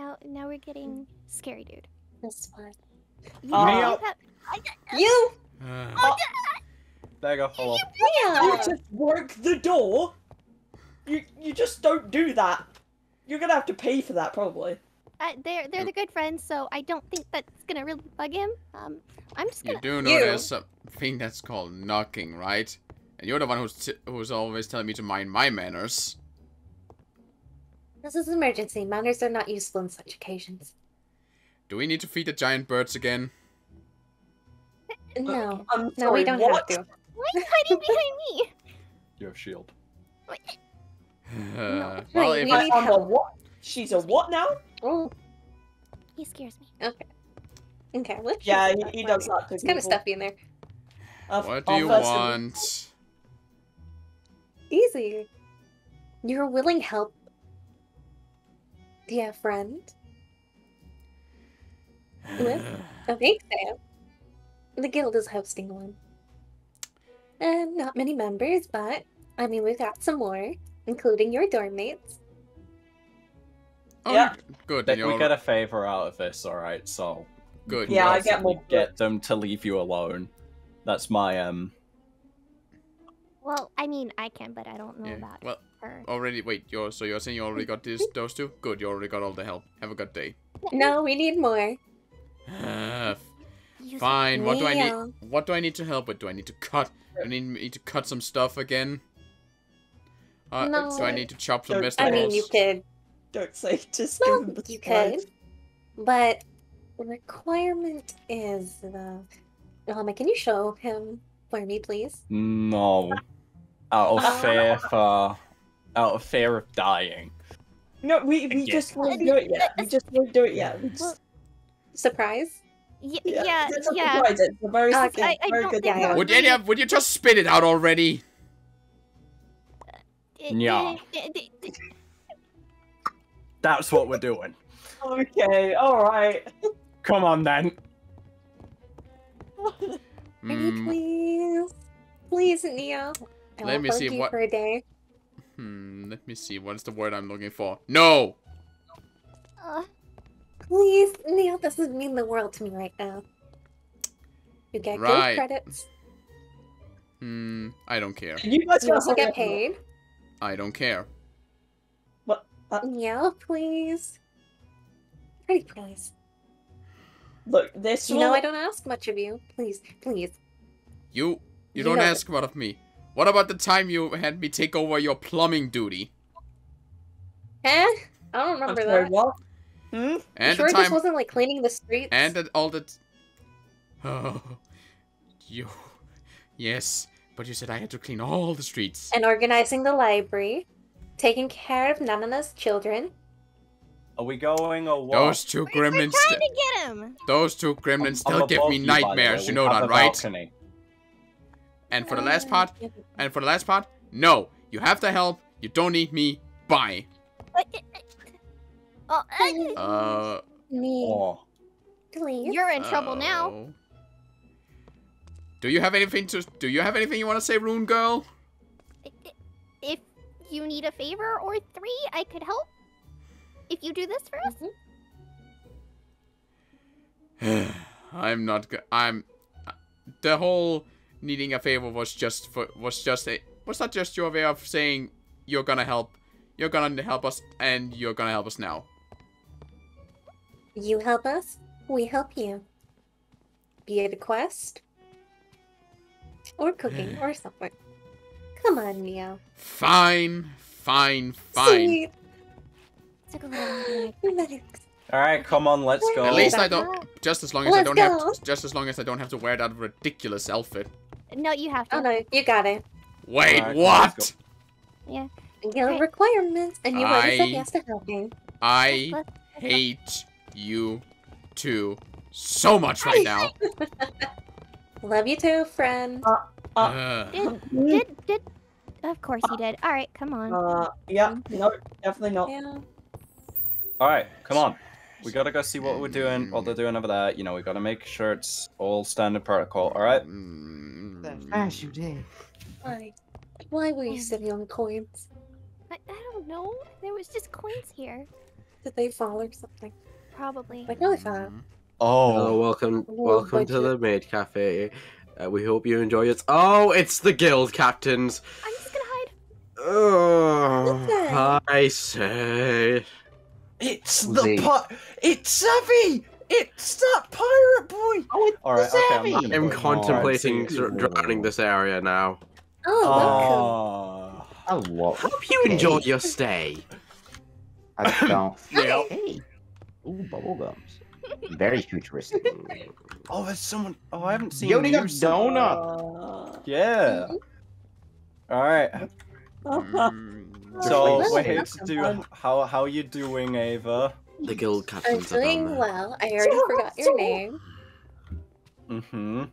now now we're getting scary, dude. That's fine. You, Uh, you Meow. have- You! Uh, There you go, follow. Yeah! You just broke the door. You you just don't do that. You're gonna have to pay for that probably. uh, they're they're the good friends, so I don't think that's gonna really bug him. Um, I'm just you gonna. do know You. there's something that's called knocking, right? And you're the one who's t who's always telling me to mind my manners. This is an emergency. Manners are not useful in such occasions. Do we need to feed the giant birds again? No. I'm No, we don't what? have to. Why are you hiding behind me? You have shield. Uh, Right, well, if we I, I'm a what? She's a what now? Oh, He scares me. okay. Okay, let's Yeah, he, he does not. It's kind of stuffy in there. Uh, what do uh, you first of all- want? Easy. You're willing help. Do you have a friend? With? A big fan. The guild is hosting one. And not many members, but I mean, we've got some more, including your dorm mates. Oh, Yeah. good. That Then we you're get a favor out of this, alright? So good. Yeah, I get more- get them to leave you alone. That's my um. Well, I mean, I can, but I don't know Yeah. about Well, her. already. Wait. You're so you're saying you already got this those two? Good. You already got all the help. Have a good day. No, we need more. Uh, fine. What do I need? What do I need to help with? Do I need to cut? Do I need me to cut some stuff again? Uh, No. Do I need to chop some I vegetables? I mean, you could. Don't say just Well, give him the you could. But the requirement is the. Um, can you show him for me, please? No. Out of fear for. Out of fear of dying. No, we, we Yeah. just won't do it yet. We just won't do it yet. Just, Well, Surprise? Y- yeah, yeah. It's a. It's a very, Okay. it's a I- I very don't good think Yeah. Would any of, would you just spit it out already? Eh, Yeah. That's what we're doing. Okay, alright. Come on then. Pretty Hmm, please. Please, Neo. I Let me see what- For a day. hmm, let me see. What is the word I'm looking for? No. uh, Please, Neo, this would mean the world to me right now. You get Right. good credits. Hmm. I don't care. You guys You also get paid. I don't care. Yeah, please. Pretty please. Look, this You know I don't ask much of you. Please, please. You. You You don't know- ask what of me. What about the time you had me take over your plumbing duty? Eh? I don't remember sorry, that. what? Hmm? And sure the this time. wasn't like cleaning the streets? And that all that. Oh. You. Yes. But you said I had to clean all the streets. and organizing the library, taking care of Nanana's children. Are we going or what? Those two gremlins. trying to get him. those two I'm- gremlins I'm still give me you, by the way. nightmares. You know that, right? balcony. And for the last Uh, part, and for the last part, no. You have to help. You don't need me. Bye. Uh, Oh, Uh. Me, Oh. please. you're in trouble now. oh. Do you have anything to? Do you have anything you want to say, Rune Girl? I- I- If you need a favor or three, I could help. If you do this for us. I'm not. go- I'm. The whole needing a favor was just for was just a was not just your way of saying you're gonna help. You're gonna help us, and you're gonna help us now. You help us, we help you. Be it a quest, or cooking, eh. or something. Come on, Neo. Fine, fine, fine. Sweet. Took a little longer than Medics. Alright, come on, let's go. At least I don't. Just as long as I Let's don't go. have. Just as long as I don't have to wear that ridiculous outfit. I- No, you have to. Oh no, you got it. Wait, Alright, what? let's Your Okay. requirements, and you already said I- yes to helping. I Let's- hate you two so much right now. Love you too, friend. Ugh. Did, Hmm? did, did. Of course he did. All right, come on. Uh, yeah, no, definitely not. Yeah. Alright, come on. We gotta go see what we're doing, what they're doing over there. You know, we gotta make sure it's all standard protocol, alright? Mm. As you did. Why? Why were you sitting on coins? I, I don't know. There was just coins here. Did they fall or something? Probably. Like really fast. Oh, Hello, welcome, Oh, welcome to budget. the maid cafe. Uh, we hope you enjoy it. Oh, it's the guild captains. I'm just gonna hide. Oh, I say. it's the pot. It's Savvy. It's that pirate boy. Oh, it's All right, okay. I'm, I'm going on. contemplating see. dr- drowning this area now. Oh, welcome. Oh. I. Hope you enjoyed your stay. I don't. Yep. Hey. Ooh, bubblegums. Very futuristic. Oh, there's someone. Oh, I haven't seen Yodeling you up since- Uh, donut. Yeah. All right. Mm, So Well, we're here to do. fun. How how you doing, Ava? The guild I'm captains are down doing well. I already forgot your name. Mm-hmm.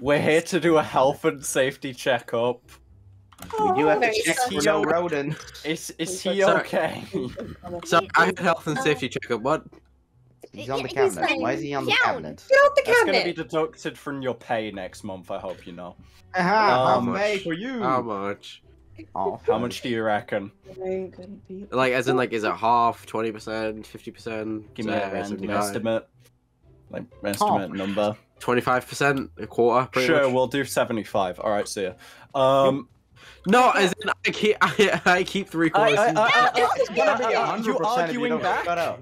We're here to do a health and safety checkup. We do have to Very check for sorry. no rodent. Is is Sorry. he okay? So I had health and safety checkup. What? He's on the cabinet. fine. Why is he on the Down. cabinet? Get out the That's gonna be deducted from your pay next month. I hope you know. Aha, Um, how May for you. How much? Oh, How much do you reckon? ain't gonna be- Like, as in, like, is it half, twenty percent, fifty percent? Give me a random estimate. Like estimate number. Twenty-five percent, a quarter. Pretty Sure, much. we'll do seventy-five. All right, see ya. Um, No, as in, I keep, I, I keep three quarters. I, I, It's gonna be I- a I- you 100% you arguing don't back? shut.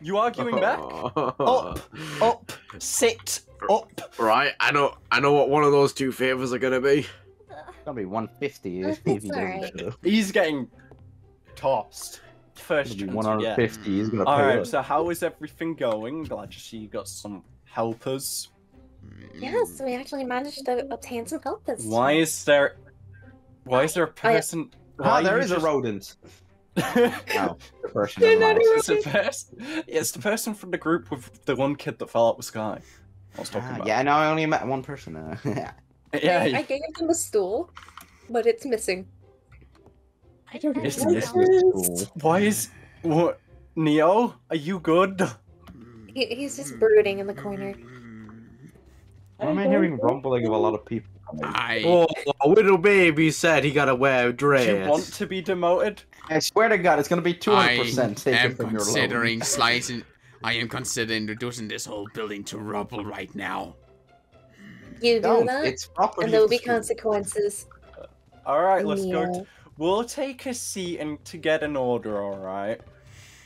You arguing back? Up, Up, sit, up. Right, I know, I know what one of those two favors are gonna be. It's gonna be 150 That's if he doesn't alright. shut. He's getting tossed. First be chance we 150. He's gonna All pay right. us. So how is everything going? Glad to see you got some helpers. Yes, we actually managed to obtain some help this Why is there? Why is there a person? Ah, why there you is a just- rodent. it's No, the person They're the not person. It's the person from the group with the one kid that fell out the sky. I was talking Ah, about. yeah, no, I only met one person. Uh, yeah. I, I gave them a stool, but it's missing. I don't know. It's what missing a stool. Why is what? Neo, are you good? He, he's just brooding in the corner. Why am I hearing rumbling of a lot of people coming? I Oh, little baby said he gotta wear a Do you want to be demoted? I swear to God, it's gonna be 200% I taken am from your loan. considering slicing. I am considering reducing this whole building to rubble right now. You do Don't. that, It's property. and there will be consequences. All right, let's go. Yeah. t- we'll take a seat and to get an order. All right.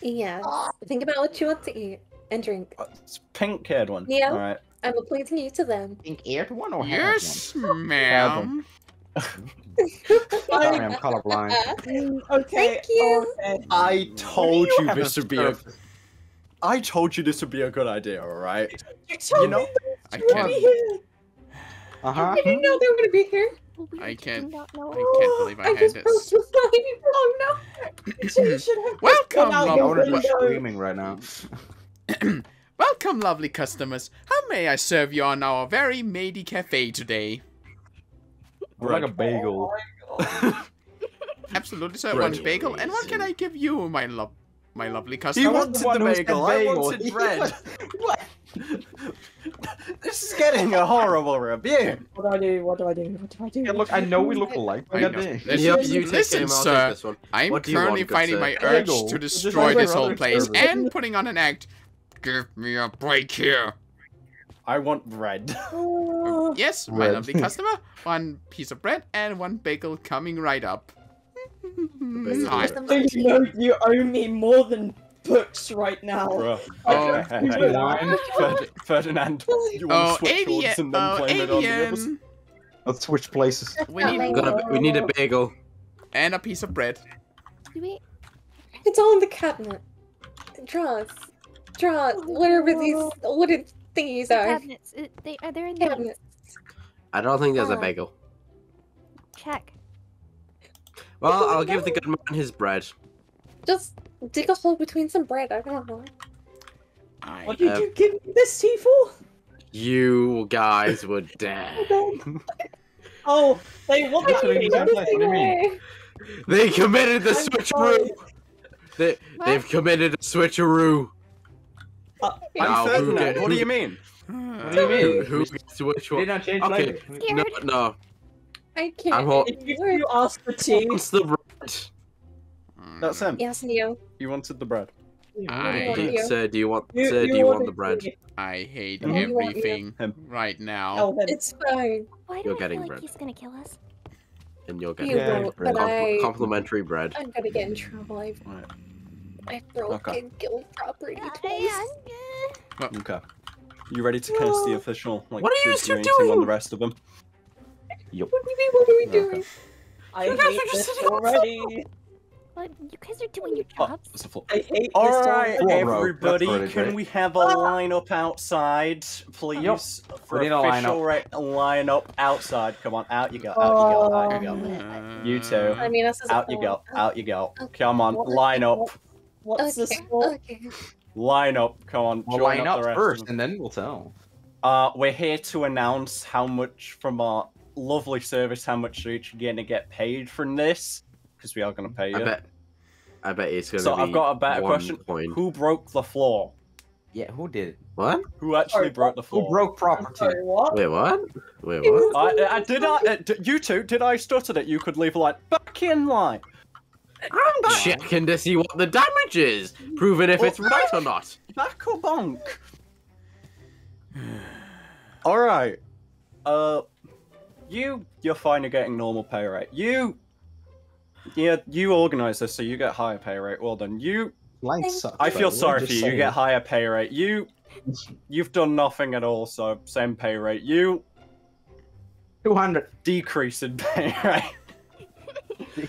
Yes. Think about what you want to eat and drink. Uh, It's pink haired one. Yeah. All right. I'm appointing you to them. Think aired one or haired Yes, ma'am. Sorry, I'm colorblind. Okay. Thank you. Okay. I told you have this would be a. surface? I told you this would be a good idea. All right. You told You know- me I that you would can't. Be here. Uh I didn't know they were gonna be here. I can't- I can't believe I I had this. broke the line. Oh no. So you should have Welcome, gone out The your owner's window. screaming right now. Welcome, lovely customers. How may I serve you on our very matey cafe today? We're like a bagel. Absolutely, sir. Bread. One bagel. And what can I give you, my love, my lovely customer? was wanted the the who bagel. I wanted bread. What? this is getting a horrible review. What do I do? What do I do? What do I do? Yeah, look, I know we look alike. I know. Listen, yep, you listen take sir. Take this one. I'm What currently want, good fighting sir? my urge to destroy this whole place service. and putting on an act. Give me a break here. I want bread. Oh, Yes, my lovely customer. One piece of bread and one bagel coming right up. bagel. Hi. Some you know you owe me more than books right now. Bruh. Oh, Hey, hey, hey. Ferd- Ferdinand, you want Oh, to switch avian. orders and then Oh, blame it on the others? Let's switch places. We need like- Gotta, we need a bagel. and a piece of bread. Do we? It's all in the cabinet. Draws. Draw. Whatever oh. these wooden thingies The are. cabinets. They are they in the Cabinets. I don't think there's a Oh. bagel. check? Well, I'll give the good man his bread. Just dig a hole between some bread. I don't know. I What did you give me this tea for? You guys were dead. Oh, they want That's what be he said. What do you mean? They committed the I'm switcheroo. They, they've committed a switcheroo. Uh, I'm Now, who Ferdinand. get- What do you mean? What do you Who, mean? who gets which Did one? not change Okay. language. No, no. I can't. I'm hol- if you, you ask for tea, What's the bread? That's him. Yes, Neo. You wanted the bread. I- want. Sir, do you want? You- Sir, you do you want wanted the bread? I hate Mhm. You want- everything right now. Tell. It's fine. Why do You're I getting feel like bread. he's gonna kill us? And you'll get You Yeah, won't, bread. but I, complimentary bread. I'm gonna get in trouble. I've, Right. I've broken Okay. guild property Yeah, twice. yeah. Okay. You ready to cast the official like What are you super two rating on the rest of them? Yup. What do you mean? What are we Okay. doing? I You guys hate are just this sitting on the already. But you guys are doing your Oh, jobs. it's a flip. I hate All this right, already. Everybody, can great. we have a line up outside, please? Yup. For We need a line official up. ra- line up outside. Come on, out you go, out you go, out you go. Uh, You too. I mean, this is Out you go, out you go. Okay. Come on, What- line up, What's this Okay, for? okay. line up. Come on, We'll join line up up the rest first, and then we'll tell. Uh, we're here to announce how much from our lovely service, how much you're each going to get paid from this, because we are going to pay you. I bet. I bet it's gonna So be. So I've got a better question. Point. Who broke the floor? Yeah, who did it? What? Who actually Sorry, broke the floor? Who broke property? sorry, what? Wait, what? Wait, what? I, I did I uh, you two did I stutter that you could leave a line back in line? I'm checking to see what the damage is, proving if Well, it's right or not. Back or bonk? All right. Uh, you you're fine. You're getting normal pay rate. You. Yeah, you organize this, so you get higher pay rate. Well done. You, Line sucks. I though, feel we're sorry for just you. You get higher pay rate. You, you've done nothing at all, so same pay rate. You 200. decrease in pay rate.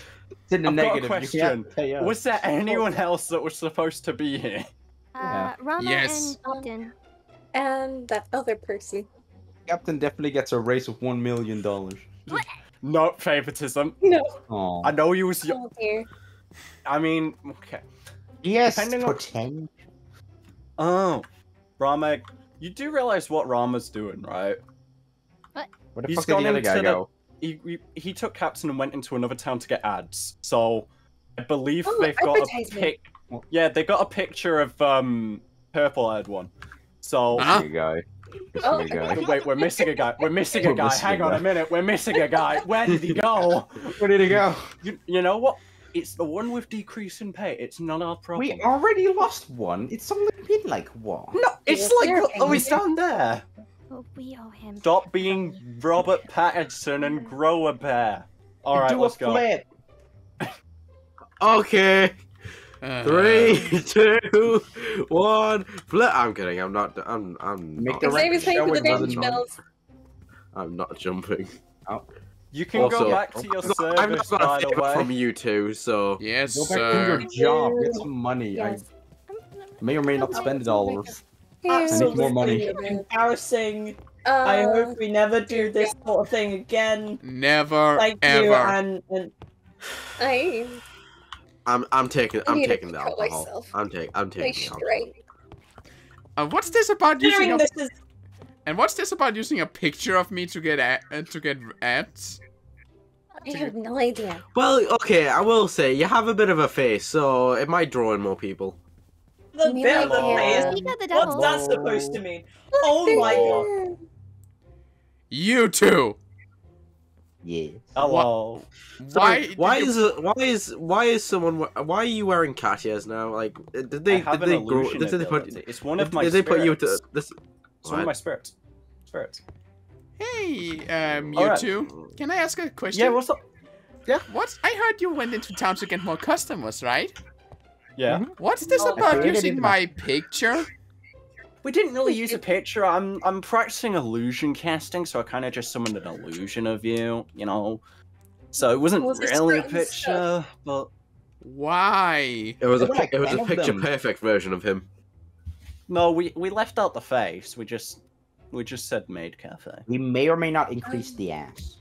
It's in the I've got a negative. You question. can't pay us. Was there anyone else that was supposed to be here? Uh, Rama Yes. and Upton. And that other person. Captain definitely gets a raise of one million dollars. No favoritism. No. Oh. I know you was. y- Oh dear. I mean, okay. Yes, Depending on- Oh, Rama, you do realize what Rama's doing, right? What? Where the He's fuck did the other into guy the- go? He, he he took Captain and went into another town to get ads. So, I believe Oh, they've got a pic. Yeah, they got a picture of um purple-eyed one. So. Huh? Missing a guy. Missing Oh, a guy. Wait, we're missing a guy. We're missing a We're guy. missing a Hang on guy. a minute. We're missing a guy. Where did he go? Where did he go? You, you know what? It's the one with decrease in pay. It's not our problem. We already lost one. It's only been like what? No, it's Yes, like there, oh, he's down there. Oh, we owe him. Stop being Robert Pattinson and grow a bear. All right, Do let's a go. flip. Okay, Uh, three, two, one. Flip. I'm kidding. I'm not. I'm. I'm. Make not, the Xavier's paying for the Show it damage doesn't- I'm not jumping. You can Also, go back to your I've got- I've service, not by got a the way. from you two, so Yes, Go back sir. to your job. Get some money. Yes. I may or may not spend it all. I need more money. Embarrassing. Uh, I hope we never do this sort of thing again. Never, Thank ever. you, and, and I, I'm. I'm taking. I I'm taking the control alcohol. myself. I'm taking. I'm I taking the alcohol. Uh, what's this about using considering a, is and what's this about using a picture of me to get ad, uh, to get ads? I have no idea. Well, okay. I will say you have a bit of a face, so it might draw in more people. the Me bit of the like face. it. Speak of the What's that supposed to mean? Oh my god. You two. Yeah. Hello. Why? Sorry, why did you- is it, why is why is someone why are you wearing Katya's now? Like, did they did they grow? illusion Did they put? ability. It's one of Did, my did they put you spirits. to this? It's one of my spirits. Spirits. Hey, um, you Alright. two. Can I ask a question? Yeah, what's up? Yeah. What? I heard you went into town to get more customers, right? Yeah. What's this Oh, about using it. my picture? We didn't really use a picture. I'm I'm practicing illusion casting, so I kind of just summoned an illusion of you, you know. So it wasn't Well, it's really a certain picture, but Why? It was a There were like it was a picture them. perfect version of him. no, we we left out the face. We just we just said maid cafe. We may or may not increase the ass.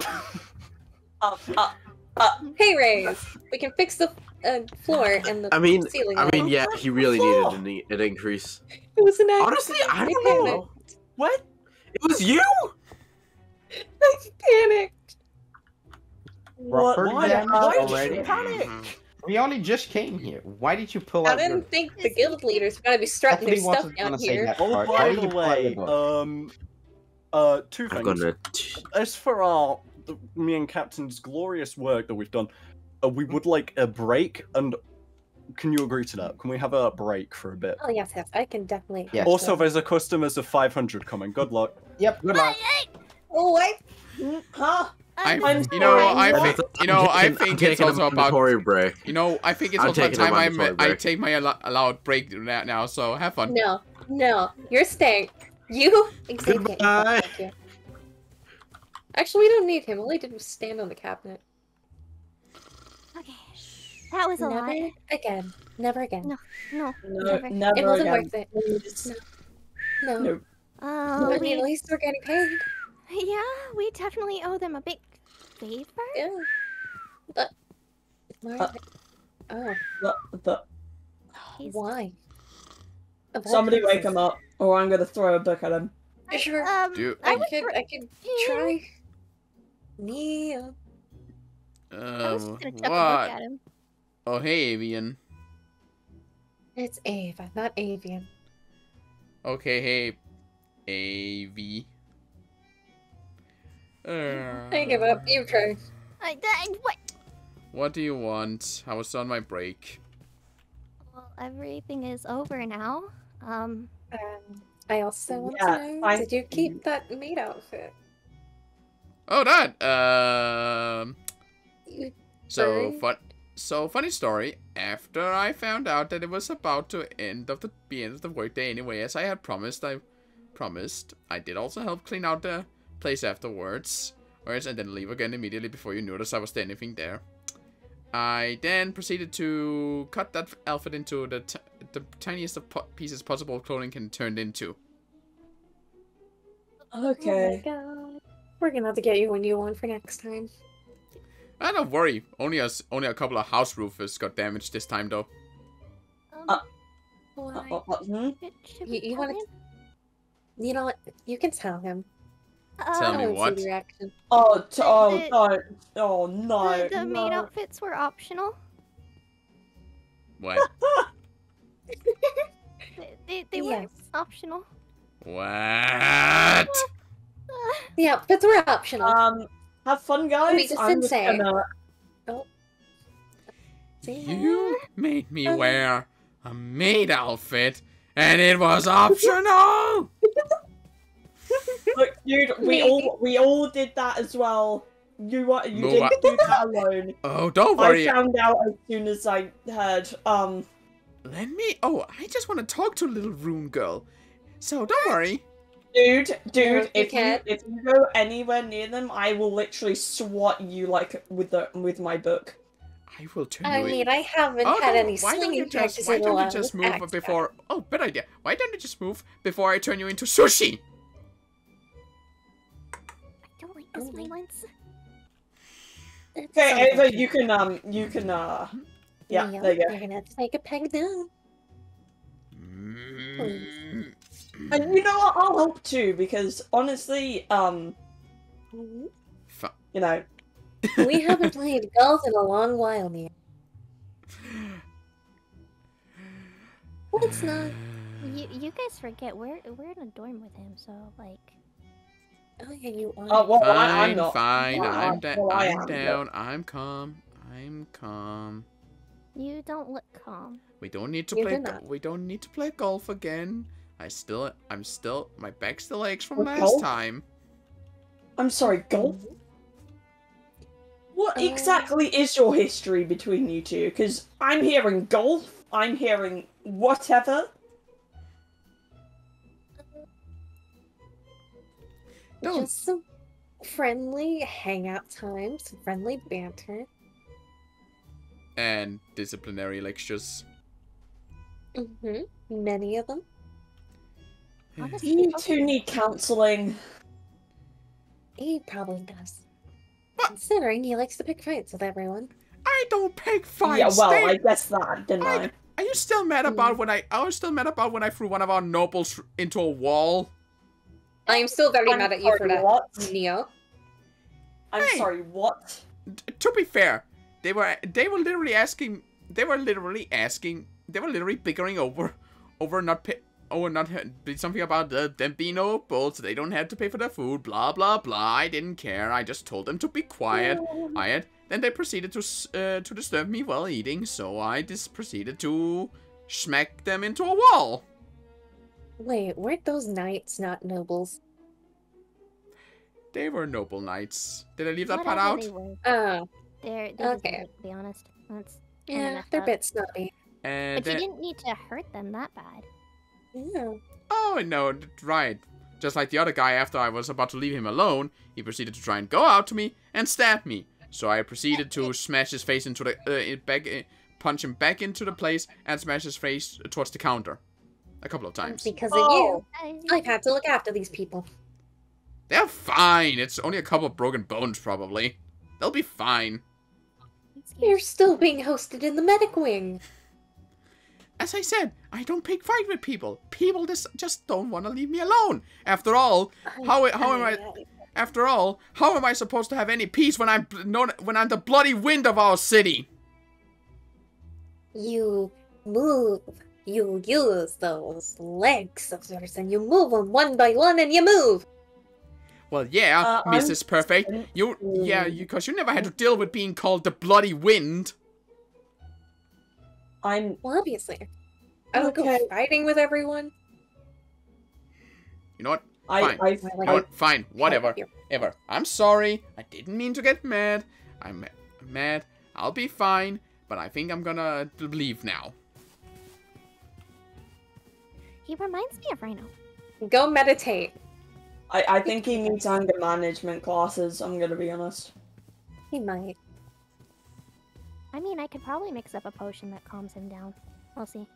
Uh, uh, Hey, Rays, we can fix the uh, floor and the I mean, ceiling. I mean, yeah, he really needed an, e- an increase. it was an accident. Honestly, I I don't know. panicked. What? It was you. I panicked. what? Why, damage why did you panic? We only just came here. Why did you pull I out I didn't think the guild leaders were gonna be strutting their stuff down here. Oh, by the you pull out your way, um, uh, two I'm things. gonna. As for our me and Captain's glorious work that we've done, uh, we would like a break and can you agree to that? Can we have a break for a bit? Oh yes, yes, I can definitely. Yes. also, there's a customers of 500 coming. Good luck. Yep. Good luck. Oh, what? Hmm, Huh? I, I'm I'm you know, I think, you know, I taking- I'm think it's taking a also about, break. you know, I think it's I'm also time taking a I'm, mandatory I take my allo- allowed break now, now, so have fun. No, no, you're staying. You. Xavier. Goodbye. Thank you. Actually, we don't need him. All he did was stand on the cabinet. Okay. That was a Never lot. again. Never again. No. No. No, Never. never it wasn't again. worth it. Please. No. No. Oh, I mean, at least we're getting paid. yeah, we definitely owe them a big favor. Yeah. But. Why? Uh, oh, The, the, He's- why? Somebody wake him up, or I'm gonna throw a book at him. Sure. Um, Do- I I could. thr- I could try. Neil. I was Um, just gonna what? look at him. Oh, hey, Avian. It's Ava, not Avian. Okay, hey, AV. Uh, I give up. You try. I, I, what? What do you want? I was on my break. Well, everything is over now. Um, Um, I also want Yeah, to know: I- Did you keep that maid outfit? Oh, that. Um. You- So fun. So funny story. After I found out that it was about to end of the be end of the workday anyway, as I had promised, I promised I did also help clean out the place afterwards, whereas and then leave again immediately before you noticed I was standing there. I then proceeded to cut that outfit into the t the tiniest of po pieces possible clothing can turn into. Okay. Oh my god. We're gonna have to get you a new one for next time. Ah, don't worry. Only a s- only a couple of house roofers got damaged this time though. um, Uh, Why? Uh, uh, uh, hmm? should, should You- you wanna- You know what? You can tell him. Tell Um, me I see what? the. Oh, t- The- oh, the- don't. Oh, no. the, the maid outfits were optional. What? They, they, they Yes. were optional. what? The outfits were optional. Um, have fun, guys. Wait, just I'm just say- gonna... See? You made me Um, wear a maid outfit, and it was optional. Look, dude, we all we all did that as well. You wa- you No, didn't I- do that alone. Oh, don't worry. I found out as soon as I heard. Um, Let me. Oh, I just want to talk to a little rune girl. So don't worry. Dude, dude, No, you if you if you go anywhere near them, I will literally swat you like with the with my book. I will turn you I you. mean, in. I haven't Oh, had no, any why don't you just practice why don't you just move axe before? Oh, bad idea. Why don't you just move before I turn you into sushi? I don't like this Okay. violence. Okay, something. Ava, you can um, you can uh, yeah, Neil, there you go. You're gonna have to take a peg down. Mm. And you know what? I'll help too because honestly, um, Fu- you know, We haven't played golf in a long while, Neil. Let's not. You you guys forget we're we're in a dorm with him, so like Oh yeah, you are. oh well, I, I'm Fine, not. fine. Well, I'm, da- well, I I'm am, down. I'm calm. I'm calm. you don't look calm. We don't need to You play. go- we don't need to play golf again. I still. I'm still. My back still aches from last golf? time. I'm sorry, golf. What Uh, exactly is your history between you two? Because I'm hearing golf. I'm hearing whatever. Don't. Just some friendly hangout time, some friendly banter. And disciplinary lectures. hmm Many of them. Honestly, You two need counseling. He probably does. Considering he likes to pick fights with everyone. I don't pick fights. yeah, well, They- I guess that, didn't I? I- Are you still mad about hmm. when I? I was still mad about when I threw one of our nobles into a wall. I am still very I'm mad at you for sorry, that, What? Neo. I'm Hey. sorry, what? To be fair, they were they were literally asking. They were literally asking. They were literally bickering over, over not pay. Oh, not ha- something about the, them being nobles. They don't have to pay for their food. Blah blah blah. I didn't care. I just told them to be quiet. I had then they proceeded to uh, to disturb me while eating, so I just proceeded to smack them into a wall. Wait, weren't those knights not nobles? They were noble knights. Did I leave that part out? They were. Oh, They're, they Okay. to be honest. That's, yeah, they're a bit snobby. And but you didn't need to hurt them that bad. Yeah. Oh, no, right. Just like the other guy, after I was about to leave him alone, he proceeded to try and go out to me and stab me. So I proceeded to smash his face into the uh, back, uh, punch him back into the place, and smash his face towards the counter, a couple of times. Because of Oh. you, I've had to look after these people. They're fine. It's only a couple of broken bones, probably. They'll be fine. You're still being hosted in the medic wing. As I said, I don't pick fight with people. People just just don't want to leave me alone. After all, How- how am I- after all, how am I supposed to have any peace when I'm when I'm the bloody wind of our city? You move. You use those legs of yours and you move them one by one and you move. Well, yeah, Uh, I'm- Mrs. Perfect. You, yeah, you, cause you never had to deal with being called the bloody wind. I'm Well, obviously. I don't Okay. go fighting with everyone. You know what? I Fine. I You know what? Fine, whatever. Ever. I'm sorry. I didn't mean to get mad. I'm mad. I'll be fine. But I think I'm gonna leave now. He reminds me of Rhino. Go meditate. I, I think he needs anger management classes. I'm gonna be honest. He might. I mean, I could probably mix up a potion that calms him down. We'll see.